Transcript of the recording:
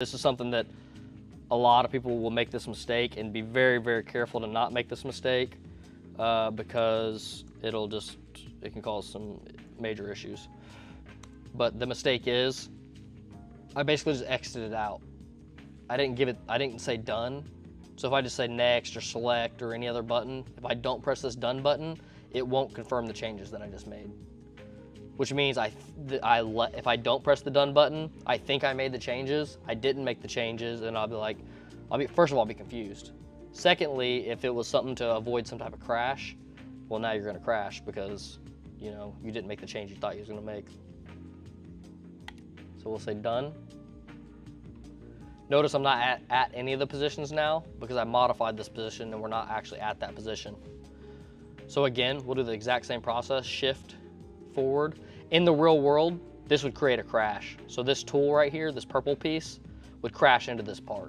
This is something that a lot of people will make this mistake and be very, very careful to not make this mistake uh, because it'll just, it can cause some major issues. But the mistake is, I basically just exited it out. I didn't give it, I didn't say done. So if I just say next or select or any other button, if I don't press this done button, it won't confirm the changes that I just made. Which means I, I if I don't press the done button, I think I made the changes. I didn't make the changes, and I'll be like, I'll be first of all I'll be confused. Secondly, if it was something to avoid some type of crash, well now you're gonna crash because you know you didn't make the change you thought you was gonna make. So we'll say done. Notice I'm not at, at any of the positions now because I modified this position and we're not actually at that position. So again, we'll do the exact same process, shift forward. In the real world, this would create a crash. So this tool right here, this purple piece, would crash into this part.